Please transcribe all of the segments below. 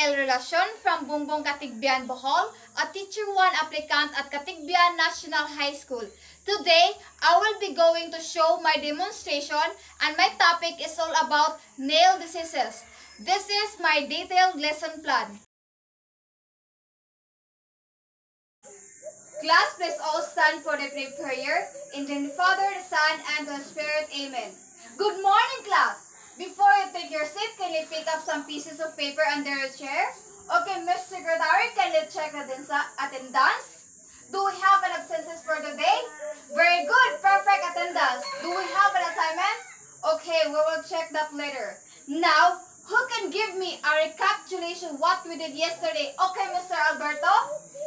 El Relacion from Bungbong Catigbian, Bohol, a Teacher 1 applicant at Catigbian National High School. Today, I will be going to show my demonstration and my topic is all about nail diseases. This is my detailed lesson plan. Class, please all stand for the prayer. In the Father, the Son, and the Spirit. Amen. Good morning, class. Before you take your seat, can you pick up some pieces of paper under your chair? Okay, Miss Secretary, can you check attendance? Do we have an absences for today? Very good, perfect attendance. Do we have an assignment? Okay, we will check that later. Now, who can give me a recapitulation what we did yesterday? Okay, Mr. Alberto?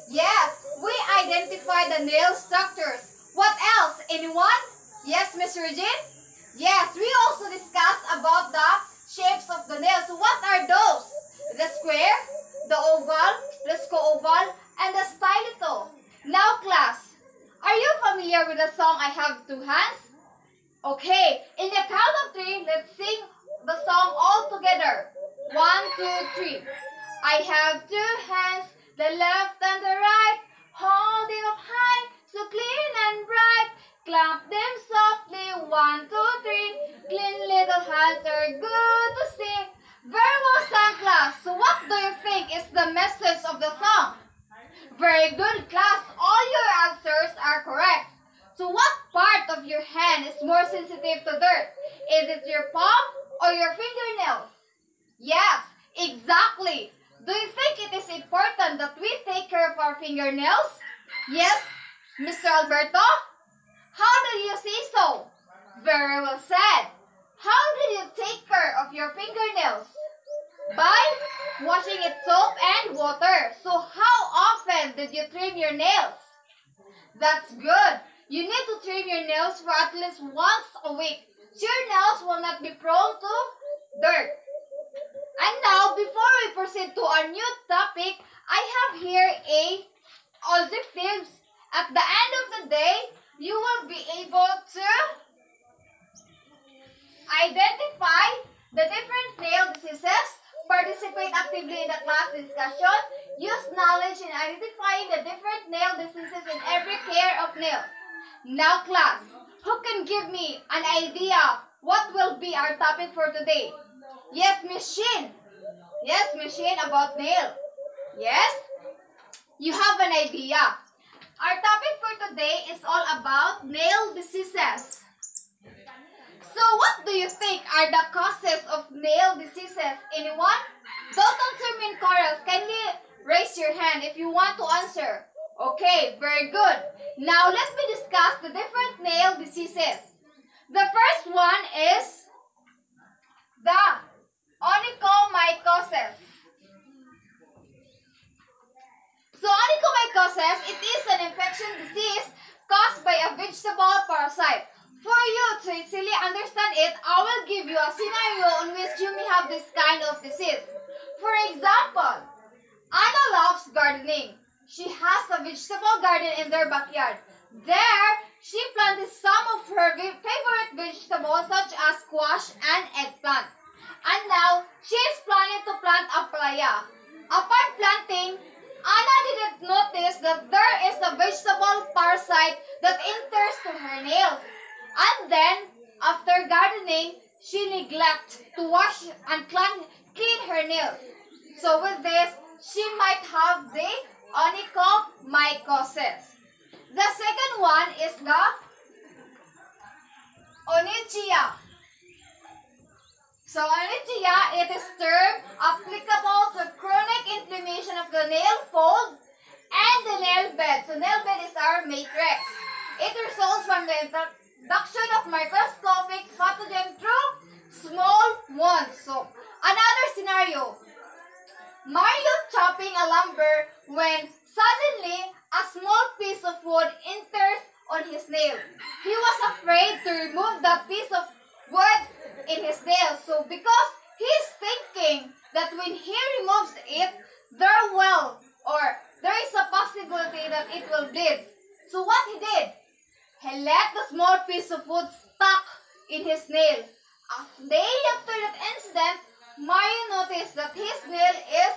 Yes, we identified the nail structures. What else? Anyone? Yes, Miss Regine? Yes, we also discussed about the shapes of the nails. So what are those? The square, the oval, the squoval, and the stiletto. Now class, are you familiar with the song I Have Two Hands? Okay, in the count of three, let's sing the song all together. One, two, three. I have two hands, the left and the right, holding up high, so clean and bright. Clap them softly, one, two, three. Clean little hands are good to see. Very well sung, class. So what do you think is the message of the song? Very good, class. All your answers are correct. So what part of your hand is more sensitive to dirt? Is it your palm or your fingernails? Yes, exactly. Do you think it is important that we take care of our fingernails? Yes, Mr. Alberto? How do you say so? Very well said. How do you take care of your fingernails? By washing it soap and water. So how often did you trim your nails? That's good. You need to trim your nails for at least once a week. Your nails will not be prone to dirt. And now, before we proceed to our new topic, I have here a objectives. At the end of the day, you will be able to identify the different nail diseases, participate actively in the class discussion, use knowledge in identifying the different nail diseases in every care of nails. Now class, who can give me an idea what will be our topic for today? Yes, machine. Yes, machine about nail. Yes? You have an idea. Our topic for today is all about nail diseases. So what do you think are the causes of nail diseases? Anyone? Don't answer me in chorus. Can you raise your hand if you want to answer? Okay, very good. Now let me discuss the different nail diseases. The first one is the onychomycosis. So onychomycosis, it is an infection disease caused by a vegetable parasite. For you to easily understand it, I will give you a scenario in which you may have this kind of disease. For example, Anna loves gardening. She has a vegetable garden in their backyard. There, she planted some of her favorite vegetables such as squash and eggplant. And now, she is planning to plant ampalaya. Upon planting, Anna didn't notice that there is a vegetable parasite that enters to her nails. And then, after gardening, she neglects to wash and clean her nails. So with this, she might have the onychomycosis. The second one is the onychia. So onychia, it is term applicable to chronic inflammation of the nail fold and the nail bed. So nail bed is our matrix. It results from the introduction of microscopic pathogen through small wounds. So another scenario. Mario chopping a lumber when suddenly a small piece of wood enters on his nail. He was afraid to remove that piece of wood in his nail. So because he's thinking that when he removes it, there will or there is a possibility that it will bleed. So what he did, he let the small piece of wood stuck in his nail. A day after that incident, Mario noticed that his nail is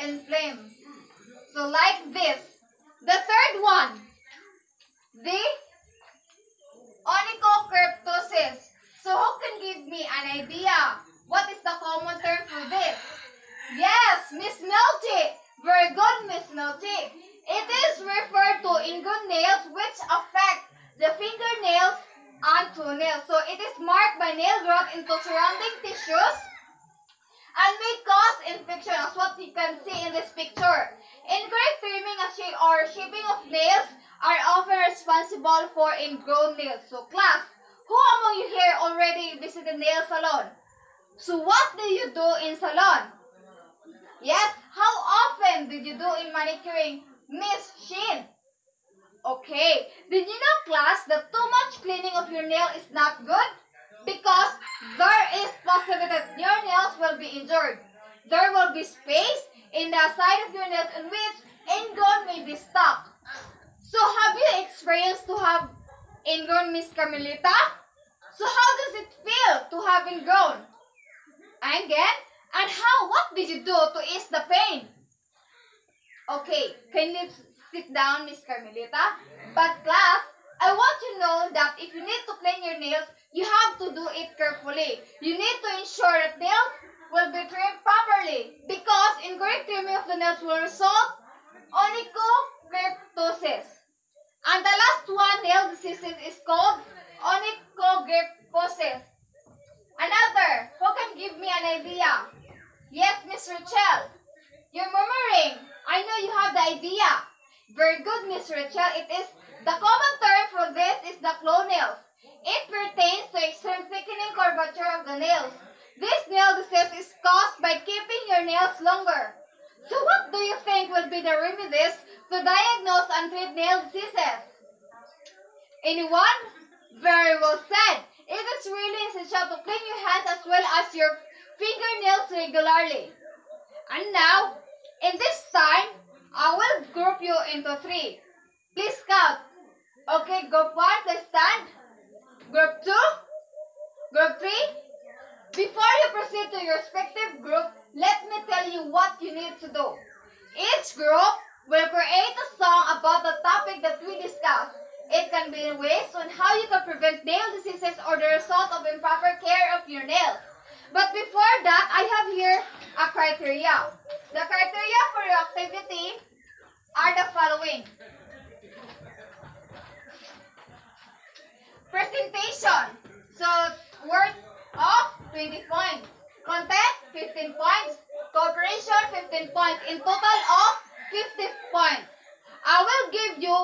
and flame. So like this. The third one, the onychocryptosis. So who can give me an idea? What is the common term for this? Yes, Miss Melty. Very good, Miss Melty. It is referred to ingrown nails which affect the fingernails and toenails. So it is marked by nail growth into surrounding tissues and may cause infection as what you can see in this picture. Incorrect trimming or shaping of nails are often responsible for ingrown nails. So class, who among you here already visited nail salon? So what do you do in salon? Yes, how often did you do in manicuring, Miss Shin? Okay, did you know class that too much cleaning of your nail is not good? Because there is possibility that your nails will be injured. There will be space in the side of your nails in which ingrown may be stuck. So have you experienced to have ingrown, Miss Carmelita? So how does it feel to have ingrown? And again, and how, what did you do to ease the pain? Okay, can you sit down, Miss Carmelita? But class, I want you to know that if you need to clean your nails, you have to do it carefully. You need to ensure that nails will be trimmed properly because incorrect trimming of the nails will result onychocryptosis. And the last one nail disease is called onychogryposis. Another, who can give me an idea? Yes, Miss Rachel. You're murmuring. I know you have the idea. Very good, Miss Rachel. It is the common term for this is the claw nails. It pertains to extreme thickening curvature of the nails. This nail disease is caused by keeping your nails longer. So what do you think will be the remedies to diagnose and treat nail diseases? Anyone? Very well said. It is really essential to clean your hands as well as your fingernails regularly. And now, in this time, I will group you into three. Please count. Okay, group one, please stand. Group two, group three. Before you proceed to your respective group, let me tell you what you need to do. Each group will create a song about the topic that we discussed. It can be ways on how you can prevent nail diseases or the result of improper care of your nails. But before that, I have here a criteria. The criteria for your activity are the following. Presentation. So, 20 points. Content, 15 points. Cooperation, 15 points. In total of 50 points. I will give you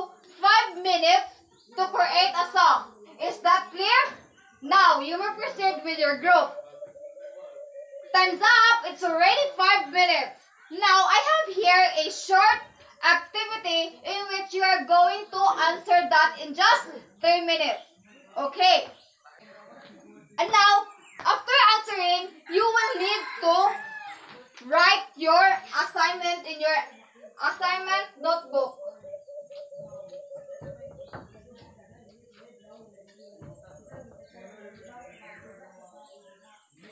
5 minutes to create a song. Is that clear? Now, you may proceed with your group. Time's up. It's already 5 minutes. Now, I have here a short activity in which you are going to answer that in just 3 minutes. Okay. And now, after answering, you will need to write your assignment in your assignment notebook.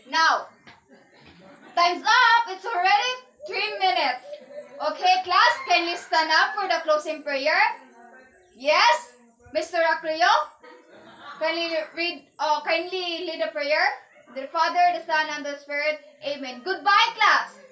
Now, time's up. It's already three minutes. Okay, class, can you stand up for the closing prayer? Yes? Mr. Acrio? Kindly read, oh, kindly lead the prayer. The Father, the Son, and the Spirit. Amen. Goodbye, class.